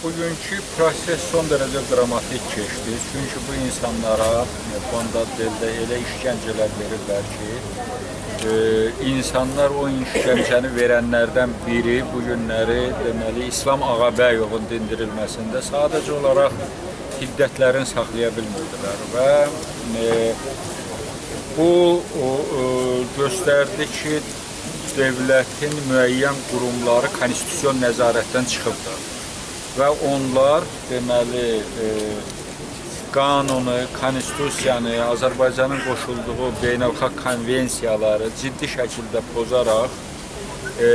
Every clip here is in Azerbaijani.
bugünkü proses son dərəcə dramatik keçdi. Çünki bu insanlara e, fonda dildə elə işgəncələr veriblər ki, e, insanlar o işgəncəni verənlərdən biri bu günləri deməli İslam Ağabəyovun dindirilməsində sadəcə olaraq hiddətlərini saxlaya bilmirdilər və e, bu o, o, göstərdi ki, dövlətin müəyyən qurumları konstitusion nəzarətdən çıxıbdır və onlar deməli e, qanunu, konstitusiyanı, Azərbaycanın qoşulduğu beynəlxalq konvensiyaları ciddi şəkildə pozaraq e,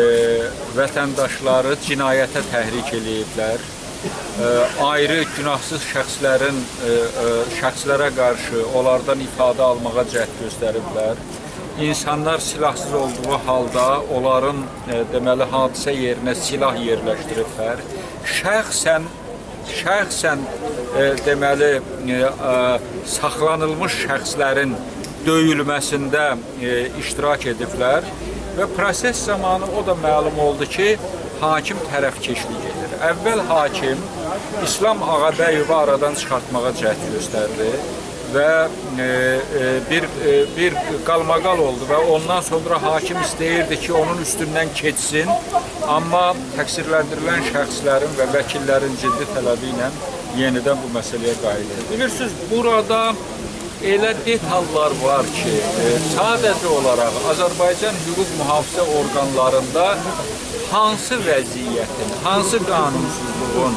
vətəndaşları cinayətə təhrik eləyiblər. E, ayrı günahsız şəxslərin e, e, şəxslərə qarşı onlardan ifadə almağa cəhd göstəriblər insanlar silahsız olduğu halda onların e, deməli hadisə yerinə silah yerləşdiriblər. Şəxsən şəxsən e, deməli e, e, saxlanılmış şəxslərin döyülməsində e, iştirak ediblər və proses zamanı o da məlum oldu ki, hakim tərəfkeşlik edir. Əvvəl hakim İslam Ağabəyovu aradan çıxartmağa cəhd göstərdi və e, e, bir e, bir qalmaqal oldu və ondan sonra hakim istəyirdi ki, onun üstündən keçsin, amma təqsirləndirilən şəxslərin və vəkillərin ciddi tələbi ilə yenidən bu məsələyə qayıdır. Bilirsiniz, burada elə detallar var ki, e, sadəcə olaraq Azərbaycan hüquq mühafizə orqanlarında hansı vəziyyətin, hansı qanunsuzluğun,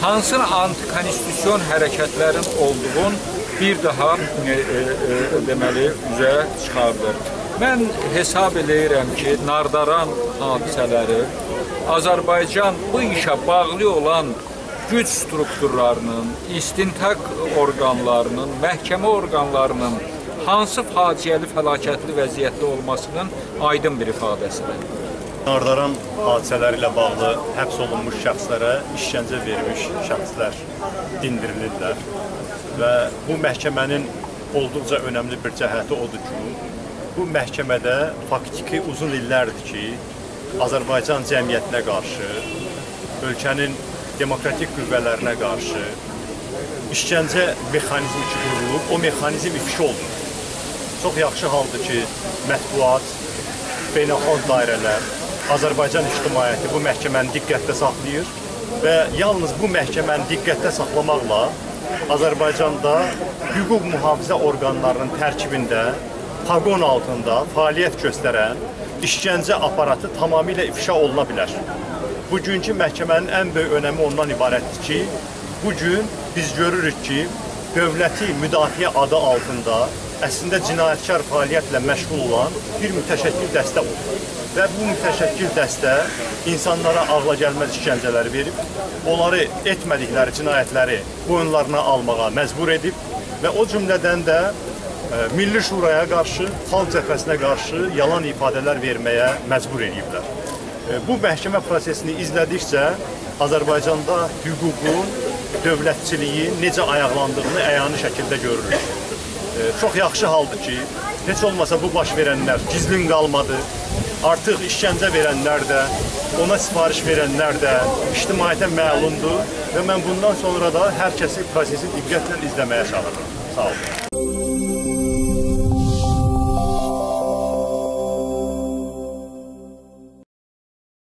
hansı antikonstitusyon hərəkətlərin olduğun bir daha e, e, e, deməli üzə çıxardır. Mən hesab eləyirəm ki, Nardaran hadisələri Azərbaycan bu işə bağlı olan güc strukturlarının, istintaq orqanlarının, məhkəmə orqanlarının hansı faciəli, fəlakətli vəziyyətdə olmasının aydın bir ifadəsidir. Nardaran hadisələri ilə bağlı həbs olunmuş şəxslərə işgəncə vermiş şəxslər dindirilirlər və bu məhkəmənin olduqca önəmli bir cəhəti odur ki, bu məhkəmədə faktiki uzun illərdir ki, Azərbaycan cəmiyyətinə qarşı, ölkənin demokratik qüvvələrinə qarşı işgəncə mexanizmi ki, qurulub, o mexanizm ifşa olunur. Çox yaxşı haldır ki, mətbuat, beynəlxalq dairələr, Azərbaycan ictimaiyyəti bu məhkəməni diqqətdə saxlayır və yalnız bu məhkəməni diqqətdə saxlamaqla Azərbaycanda hüquq mühafizə orqanlarının tərkibində paqon altında fəaliyyət göstərən işgəncə aparatı tamamilə ifşa oluna bilər. Bugünkü məhkəmənin ən böyük önəmi ondan ibarətdir ki, bu gün biz görürük ki, dövləti müdafiə adı altında əslində cinayətkar fəaliyyətlə məşğul olan bir mütəşəkkil dəstə oldu. Və bu mütəşəkkil dəstə insanlara ağla gəlməz işgəncələri verib, onları etmədikləri cinayətləri boyunlarına almağa məcbur edib və o cümlədən də e, Milli Şuraya qarşı, xalq cəbhəsinə qarşı yalan ifadələr verməyə məcbur ediblər. E, bu məhkəmə prosesini izlədikcə Azərbaycanda hüququn, dövlətçiliyin necə ayaqlandığını əyani şəkildə görürük. E, çox yaxşı haldır ki, heç olmasa bu baş verənlər gizlin qalmadı, Artıq işgəncə verənlər də, ona sifariş verənlər də ictimaiyyətə məlumdur və mən bundan sonra da hər kəsi prosesi diqqətlə izləməyə çağırıram. Sağ olun.